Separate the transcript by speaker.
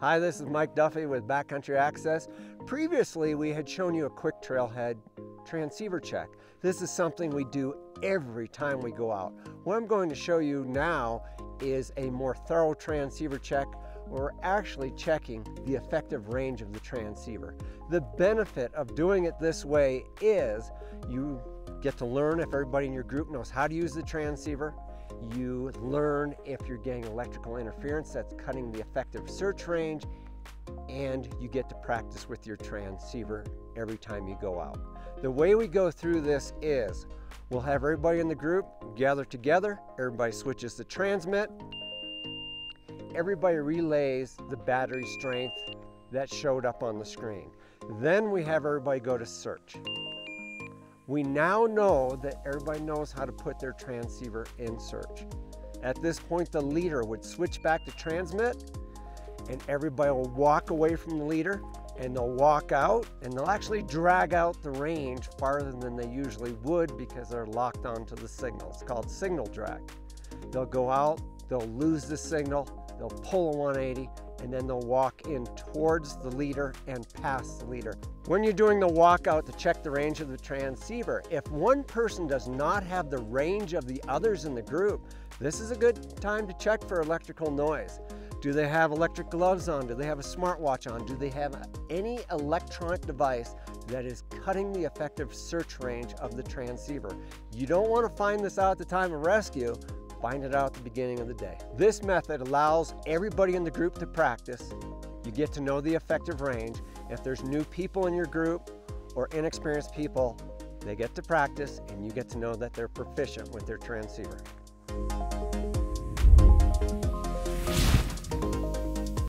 Speaker 1: Hi, this is Mike Duffy with Backcountry Access. Previously, we had shown you a quick trailhead transceiver check. This is something we do every time we go out. What I'm going to show you now is a more thorough transceiver check where we're actually checking the effective range of the transceiver. The benefit of doing it this way is you get to learn if everybody in your group knows how to use the transceiver. You learn if you're getting electrical interference that's cutting the effective search range and you get to practice with your transceiver every time you go out. The way we go through this is we'll have everybody in the group gather together, everybody switches the transmit, everybody relays the battery strength that showed up on the screen. Then we have everybody go to search. We now know that everybody knows how to put their transceiver in search. At this point, the leader would switch back to transmit and everybody will walk away from the leader and they'll walk out and they'll actually drag out the range farther than they usually would because they're locked onto the signal. It's called signal drag. They'll go out, they'll lose the signal, they'll pull a 180, and then they'll walk in towards the leader and past the leader. When you're doing the walkout to check the range of the transceiver, if one person does not have the range of the others in the group, this is a good time to check for electrical noise. Do they have electric gloves on? Do they have a smartwatch on? Do they have any electronic device that is cutting the effective search range of the transceiver? You don't want to find this out at the time of rescue, find it out at the beginning of the day. This method allows everybody in the group to practice. You get to know the effective range. If there's new people in your group or inexperienced people, they get to practice and you get to know that they're proficient with their transceiver.